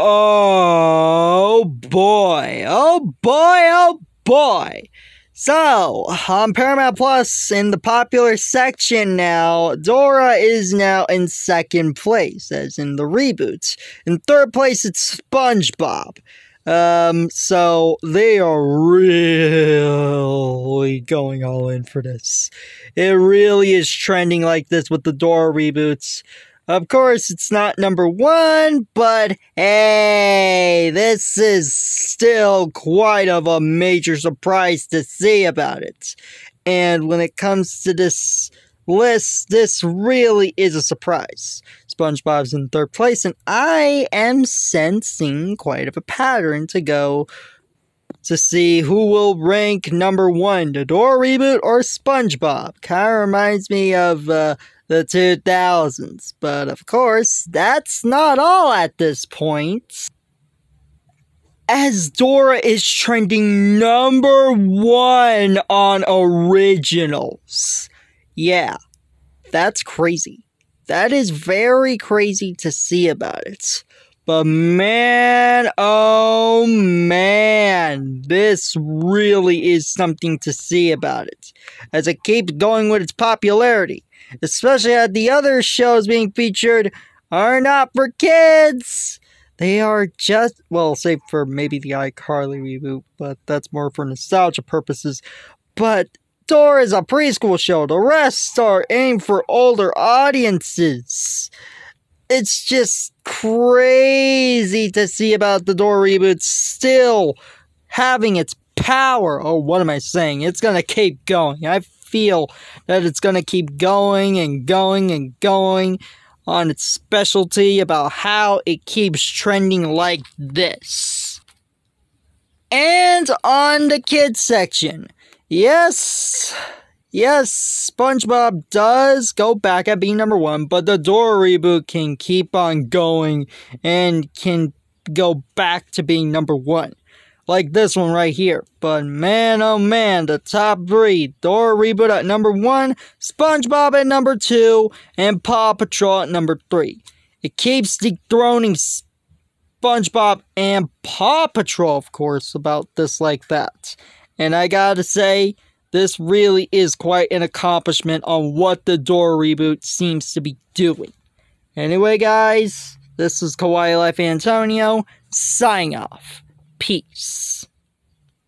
Oh boy, oh boy, oh boy. So, on Paramount Plus, in the popular section now, Dora is now in second place, as in the reboots. In third place, it's SpongeBob. Um, so they are really going all in for this. It really is trending like this with the Dora reboots. Of course, it's not number one, but hey, this is still quite of a major surprise to see about it. And when it comes to this list, this really is a surprise. SpongeBob's in third place, and I am sensing quite of a pattern to go to see who will rank number one, the Dora reboot or SpongeBob. Kind of reminds me of uh, the 2000s. But of course, that's not all at this point. As Dora is trending number one on originals. Yeah, that's crazy. That is very crazy to see about it. But man, oh man, this really is something to see about it. As it keeps going with its popularity especially as the other shows being featured are not for kids. They are just, well, save for maybe the iCarly reboot, but that's more for nostalgia purposes. But Dora is a preschool show. The rest are aimed for older audiences. It's just crazy to see about the Dora reboot still having its power. Oh, what am I saying? It's gonna keep going. I feel that it's going to keep going and going and going on its specialty about how it keeps trending like this. And on the kids section. Yes, yes, SpongeBob does go back at being number one, but the Dora reboot can keep on going and can go back to being number one like this one right here. But man, oh man, the top three Dora reboot at number one, SpongeBob at number two, and Paw Patrol at number three. It keeps dethroning SpongeBob and Paw Patrol, of course, about this like that. And I gotta say, this really is quite an accomplishment on what the Dora reboot seems to be doing. Anyway, guys, this is Kawaii Life Antonio, signing off. Peace.